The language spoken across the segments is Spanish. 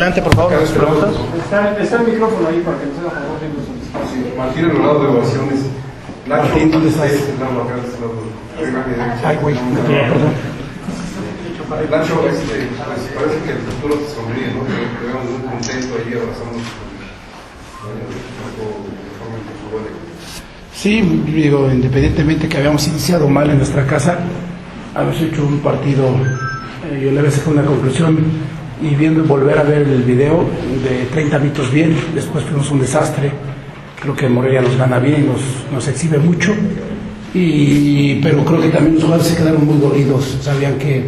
Adelante, por favor, las preguntas. Está, está el micrófono ahí para que nos haga favor de los espacios. Martín Rolado de Ovaciones. Nacho, Martín, ¿dónde estás? de este lado, acá, de lado. Ay, güey, perdón. Nacho, este, pues, parece que el futuro te sonríe, ¿no? Te vemos muy contento ahí de incluso Sí, digo, independientemente que habíamos iniciado mal en nuestra casa, habíamos hecho un partido, eh, yo le había sacado una conclusión y viendo volver a ver el video de 30 minutos bien, después fuimos un desastre, creo que Morelia nos gana bien, nos, nos exhibe mucho, y, pero creo que también los jugadores se quedaron muy dolidos, sabían que,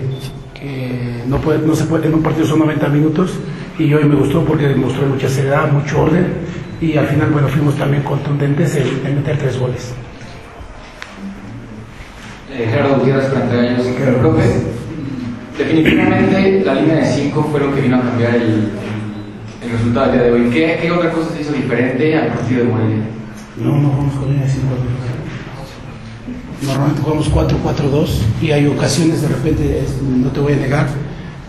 que no, puede, no se puede, en un partido son 90 minutos, y hoy me gustó porque demostró mucha seriedad, mucho orden, y al final, bueno, fuimos también contundentes en, en meter tres goles. Eh, Gerardo Gutiérrez, 40 años. Profe, definitivamente la línea de 5 fue lo que vino a cambiar el, el- resultado del día de hoy. ¿Qué, ¿Qué otra cosa se hizo diferente al partido de Morelia? No, no vamos con línea de cinco. Normalmente jugamos 4-4-2 y hay ocasiones, de repente, no te voy a negar,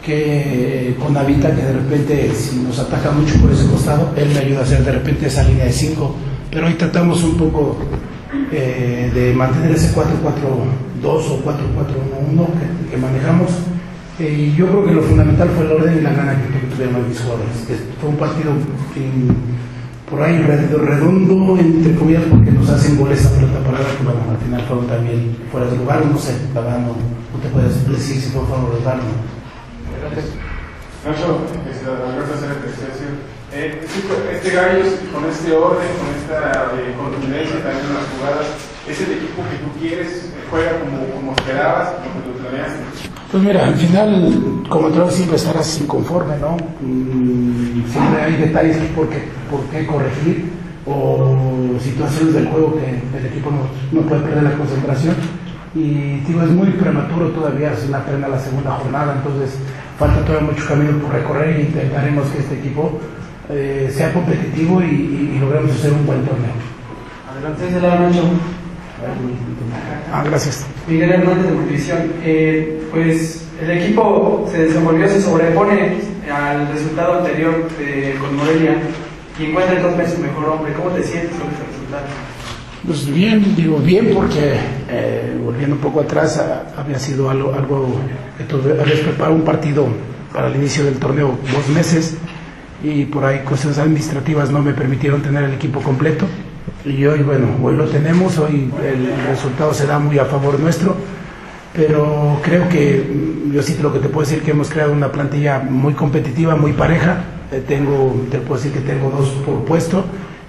que con Avita, que de repente, si nos ataca mucho por ese costado, él me ayuda a hacer de repente esa línea de 5. Pero hoy tratamos un poco eh, de mantener ese 4-4-2 o 4-4-1-1 que, que manejamos. Eh, yo creo que lo fundamental fue el orden y la gana que tu- tuvieron mis jugadores. Fue un partido en- por ahí redondo, entre comillas, porque nos hacen goles a pelota parada, que bueno, al final fueron también fuera de lugar, no sé, la verdad no, no te puedes decir si fue fuera de lugar, no. Nacho, Alberto. Eh, con este Gallos, con este orden, con esta eh, contundencia también en las jugadas, ¿es el equipo que tú quieres? ¿Juega como, como esperabas, como te lo planeaste? Pues mira, al final, como entrenador siempre estarás inconforme, ¿no? Mm, siempre hay detalles que por qué, por qué corregir o situaciones del juego que el equipo no, no puede perder la concentración. Y digo, es muy prematuro todavía, es la plena la segunda jornada, entonces falta todavía mucho camino por recorrer e intentaremos que este equipo eh, sea competitivo y, y- y logremos hacer un buen torneo. Adelante, de la Nacho. Ah, gracias. Miguel Hernández de Multivisión. Eh, pues el equipo se desenvolvió, se sobrepone al resultado anterior de- con Morelia y encuentra entonces su mejor hombre. ¿Cómo te sientes con este resultado? Pues bien, digo bien porque eh, volviendo un poco atrás a- había sido algo, algo habías preparado un partido para el inicio del torneo dos meses y por ahí cosas administrativas no me permitieron tener el equipo completo y hoy bueno, hoy lo tenemos, hoy el resultado se da muy a favor nuestro, pero creo que mm, yo sí lo que te puedo decir que hemos creado una plantilla muy competitiva, muy pareja, Eh, tengo, te puedo decir que tengo dos por puesto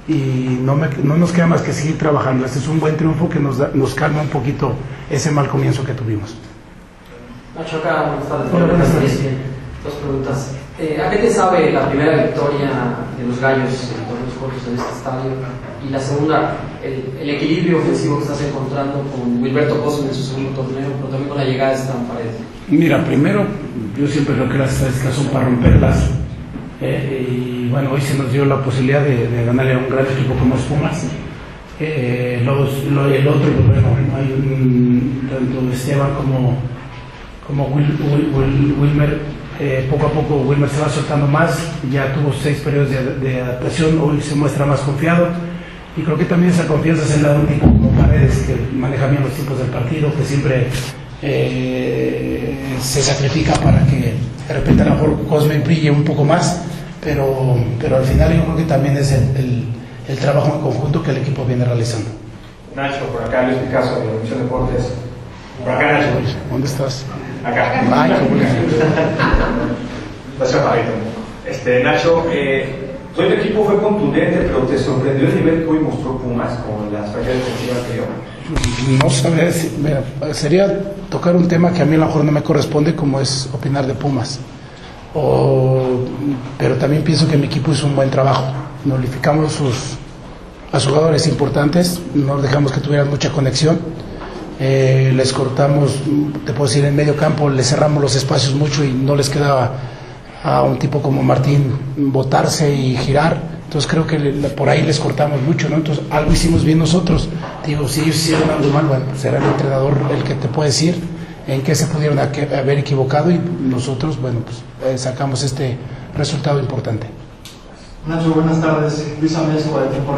y no, me- no nos queda más que seguir trabajando. Este es un buen triunfo que nos, da- nos calma un poquito ese mal comienzo que tuvimos. Nacho, acá, buenas tardes. Hola, buenas tardes. Dos preguntas. Eh, ¿A qué te sabe la primera victoria de los Gallos en torneos cortos en este estadio? Y la segunda, el, equilibrio ofensivo que estás encontrando con Wilberto Cosme en su segundo torneo, pero también con la llegada de Stan Paredes. Mira, primero, yo siempre creo que las estadísticas son para romperlas. Eh, y bueno, hoy se nos dio la posibilidad de, ganarle a un gran equipo como Pumas. Eh, el otro, pues bueno, hay tanto Esteban como, como Wil- Wil- Wil- Wilmer, eh, poco a poco Wilmer se va soltando más, ya tuvo seis periodos de, de adaptación, hoy se muestra más confiado. Y creo que también esa confianza se le da un tipo como Paredes, que maneja bien los tiempos del partido, que siempre eh, se sacrifica para que de repente a lo mejor Cosme brille un poco más, pero, pero al final yo creo que también es el, el- el trabajo en conjunto que el equipo viene realizando. Nacho, por acá Luis Picasso de Deportes. Por acá Nacho. ¿Dónde estás? Acá. Ay, chaparrito. Este, Nacho, eh, hoy el equipo fue contundente, pero ¿te sorprendió el nivel que hoy mostró Pumas con las fallas defensivas que dio? No sabría decir, mira, sería tocar un tema que a mí a lo mejor no me corresponde, como es opinar de Pumas. O- pero también pienso que mi equipo hizo un buen trabajo. Nullificamos sus, a sus jugadores importantes, no dejamos que tuvieran mucha conexión. Eh, les cortamos, te puedo decir, en medio campo, les cerramos los espacios mucho y no les quedaba a un tipo como Martín botarse y girar. Entonces creo que le- por ahí les cortamos mucho, ¿no? Entonces algo hicimos bien nosotros. Digo, si ellos hicieron algo mal, bueno, será el entrenador el que te puede decir en qué se pudieron haber equivocado y nosotros, bueno, pues eh, sacamos este resultado importante. Nacho, buenas tardes. Luis Amesco de Tiempo.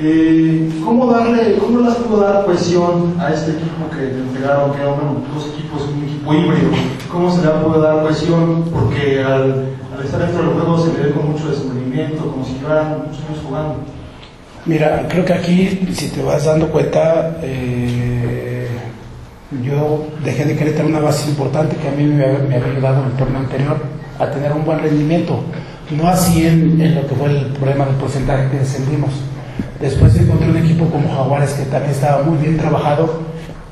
Eh, ¿Cómo darle, cómo le has podido dar cohesión a este equipo que entregaron, que eran dos equipos, un equipo híbrido? ¿Cómo se le podido dar cohesión? Porque al, al estar dentro del juego se le ve con mucho desenvolvimiento, como si llevaran muchos años jugando. Mira, creo que aquí, si te vas dando cuenta, eh, yo dejé de Querétaro una base importante que a mí me había, me había ayudado en el torneo anterior a tener un buen rendimiento. No así en, en lo que fue el problema del porcentaje que descendimos. Después encontré un equipo como Jaguares que también estaba muy bien trabajado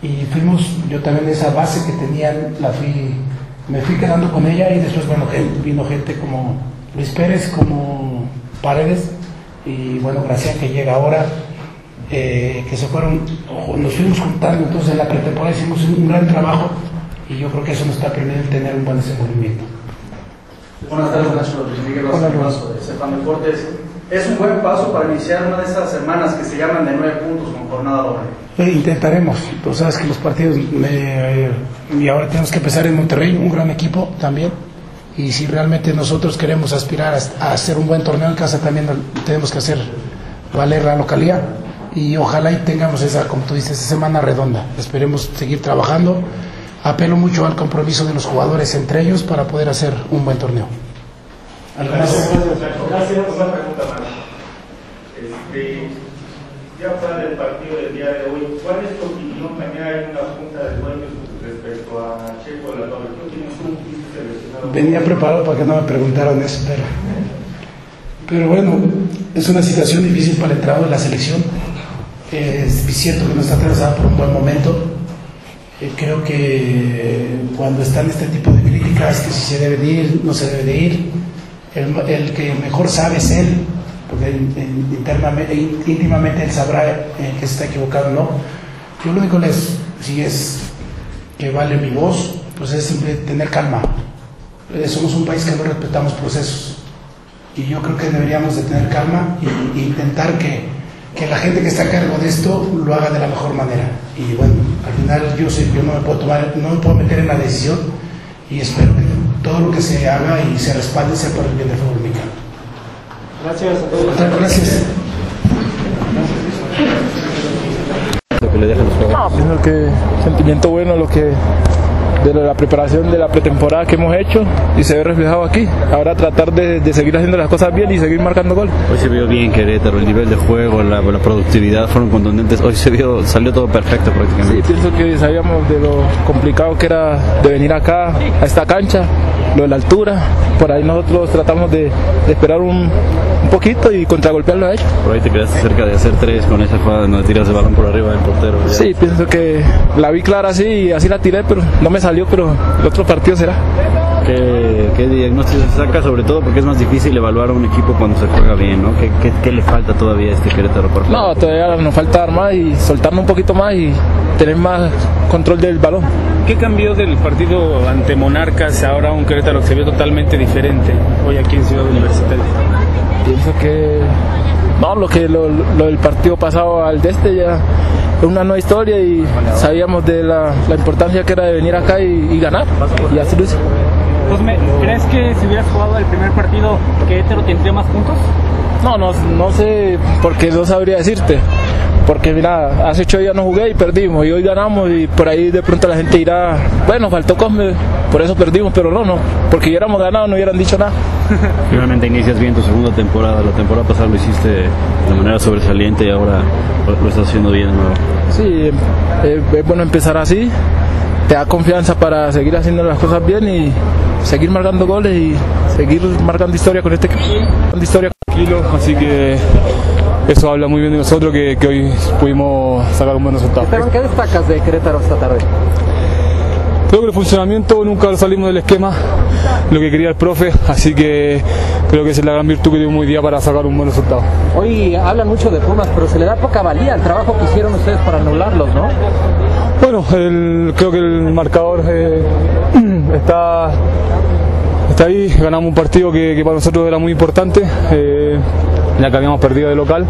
y fuimos, yo también esa base que tenían, la fui, me fui quedando con ella y después, bueno, vino gente como Luis Pérez, como Paredes y bueno, gracias que llega ahora, eh, que se fueron, nos fuimos juntando, entonces en la pretemporada hicimos un gran trabajo y yo creo que eso nos está permitiendo tener un buen desenvolvimiento. Buenas tardes, Nacho. Miguel Vázquez, de Cefam Deportes. Es un buen paso para iniciar una de esas semanas que se llaman de nueve puntos con jornada doble. Eh, intentaremos. Tú sabes que los partidos, eh, y ahora tenemos que empezar en Monterrey, un gran equipo también. Y si realmente nosotros queremos aspirar a, a hacer un buen torneo en casa, también tenemos que hacer valer la localidad. Y ojalá y tengamos esa, como tú dices, esa semana redonda. Esperemos seguir trabajando. Apelo mucho al compromiso de los jugadores entre ellos para poder hacer un buen torneo. Gracias. Gracias. Una pregunta más. Este, ya fuera del partido del día de hoy, ¿cuál es tu opinión? Mañana hay una junta de dueños respecto a Checo La Torre. ¿Qué opinión tú seleccionado? Venía preparado para que no me preguntaran eso, pero, pero bueno, es una situación difícil para el trabajo de la selección. Es cierto que no está atravesada por un buen momento. Eh, creo que cuando están este tipo de críticas, que si se debe de ir, no se debe de ir, el, el que mejor sabe es él, porque internamente, íntimamente él sabrá en que está equivocado no. Yo lo único les, si es que vale mi voz, pues es siempre tener calma. Eh, somos un país que no respetamos procesos y yo creo que deberíamos de tener calma e intentar que, que, la gente que está a cargo de esto lo haga de la mejor manera. Y bueno, al final yo sé, yo no me puedo tomar, no me puedo meter en la decisión y espero que todo lo que se haga y se respalde sea por el bien del fútbol mexicano. Gracias a todos. Gracias. Lo que le dejan los. No, pienso que sentimiento bueno lo que de la preparación de la pretemporada que hemos hecho y se ve reflejado aquí. Ahora tratar de, de, seguir haciendo las cosas bien y seguir marcando gol. Hoy se vio bien Querétaro, el nivel de juego, la, la productividad fueron contundentes. Hoy se vio, salió todo perfecto prácticamente. Sí, pienso que sabíamos de lo complicado que era de venir acá, a esta cancha, lo de la altura. Por ahí nosotros tratamos de, de esperar un, un, poquito y contragolpearlo a ellos. Por ahí te quedaste cerca de hacer tres con esa jugada donde tiras el balón por arriba del portero. Ya. Sí, pienso que la vi clara así y así la tiré, pero no me salió, pero el otro partido será. ¿Qué, qué diagnóstico se saca? Sobre todo porque es más difícil evaluar a un equipo cuando se juega bien, ¿no? ¿Qué, qué, qué le falta todavía a este Querétaro por No, todavía nos falta dar más y soltarnos un poquito más y tener más control del balón. ¿Qué cambió del partido ante Monarcas ahora un Querétaro que se vio totalmente diferente hoy aquí en Ciudad Universitaria? Pienso que no, lo que lo, lo del partido pasado al de este ya es una nueva historia y sabíamos de la, la importancia que era de venir acá y, y ganar y así lo hice. Cosme, ¿crees que si hubieras jugado el primer partido, Querétaro tendría más puntos? No, no, no sé, porque no sabría decirte. Porque mira, hace ocho días no jugué y perdimos, y hoy ganamos, y por ahí de pronto la gente dirá, bueno, faltó Cosme, por eso perdimos, pero no, no, porque hubiéramos ganado no hubieran dicho nada. Finalmente inicias bien tu segunda temporada, la temporada pasada lo hiciste de manera sobresaliente y ahora lo estás haciendo bien de nuevo. Sí, es, es bueno empezar así, te da confianza para seguir haciendo las cosas bien y seguir marcando goles y seguir marcando historia con este equipo. Historia. Tranquilo, así que eso habla muy bien de nosotros que, que, hoy pudimos sacar un buen resultado. ¿Pero qué destacas de Querétaro esta tarde? Creo que el funcionamiento nunca salimos del esquema, lo que quería el profe, así que creo que esa es la gran virtud que dio muy día para sacar un buen resultado. Hoy hablan mucho de Pumas, pero se le da poca valía al trabajo que hicieron ustedes para anularlos, ¿no? Bueno, el, creo que el marcador eh, está, está ahí, ganamos un partido que, que, para nosotros era muy importante. Eh, ya que habíamos perdido de local.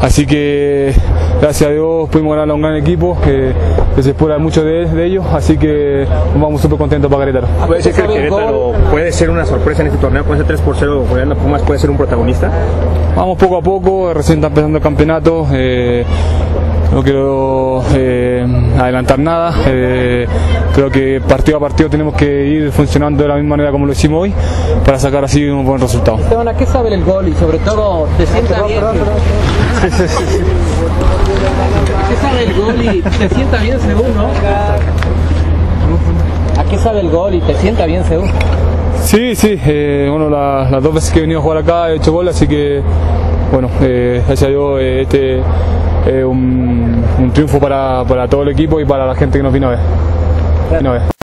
Así que gracias a Dios pudimos ganar a un gran equipo que, que se espera mucho de, de ellos, así que vamos súper contentos para Querétaro. ¿Puede ser que el Querétaro puede ser una sorpresa en este torneo con ese 3 por 0 goleando Pumas? ¿Puede ser un protagonista? Vamos poco a poco, recién está empezando el campeonato. eh, no quiero eh, adelantar nada. eh, creo que partido a partido tenemos que ir funcionando de la misma manera como lo hicimos hoy para sacar así un buen resultado. Esteban, ¿a qué sabe el gol y sobre todo te sienta bien? ¿A qué sabe el gol y te sienta bien según, no? ¿A qué sabe el gol y te sienta bien según? Sí, sí, eh, bueno, la- las dos veces que he venido a jugar acá he hecho gol, así que, bueno, eh, gracias a Dios eh, este un, un triunfo para, para todo el equipo y para la gente que nos vino. Vino a ver.